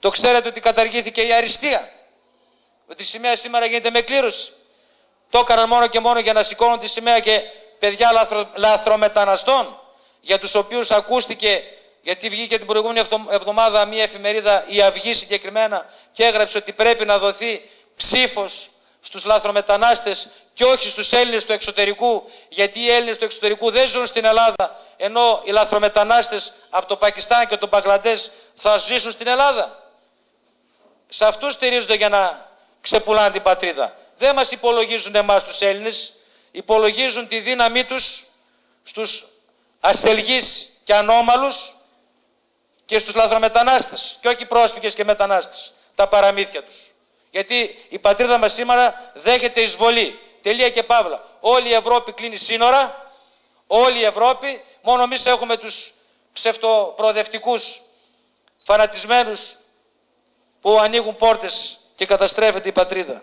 Το ξέρετε ότι καταργήθηκε η αριστεία. Ότι η σημαία σήμερα γίνεται με κλήρωση. Το έκαναν μόνο και μόνο για να σηκώνουν τη σημαία και παιδιά λαθρο, λαθρομεταναστών, για τους οποίους ακούστηκε, γιατί βγήκε την προηγούμενη εβδομάδα μια εφημερίδα, η Αυγή συγκεκριμένα, και έγραψε ότι πρέπει να δοθεί ψήφος στους λαθρομετανάστες και όχι στους Έλληνες του εξωτερικού, γιατί οι Έλληνες του εξωτερικού δεν ζουν στην Ελλάδα, ενώ οι λαθρομετανάστες από το Πακιστάν και το Παγκλαντές θα ζήσουν στην Ελλάδα. Σε αυτούς στηρίζονται για να ξεπουλάνε την πατρίδα. Δεν μας υπολογίζουν εμάς τους Έλληνες, υπολογίζουν τη δύναμή τους στους ασελγείς και ανώμαλους και στους λαθρομετανάστες και όχι πρόσφυγες και μετανάστες, τα παραμύθια τους. Γιατί η πατρίδα μας σήμερα δέχεται εισβολή. Τελεία και παύλα. Όλη η Ευρώπη κλείνει σύνορα, όλη η Ευρώπη, μόνο εμείς έχουμε τους ψευτοπροοδευτικούς φανατισμένους που ανοίγουν πόρτες και καταστρέφεται η πατρίδα.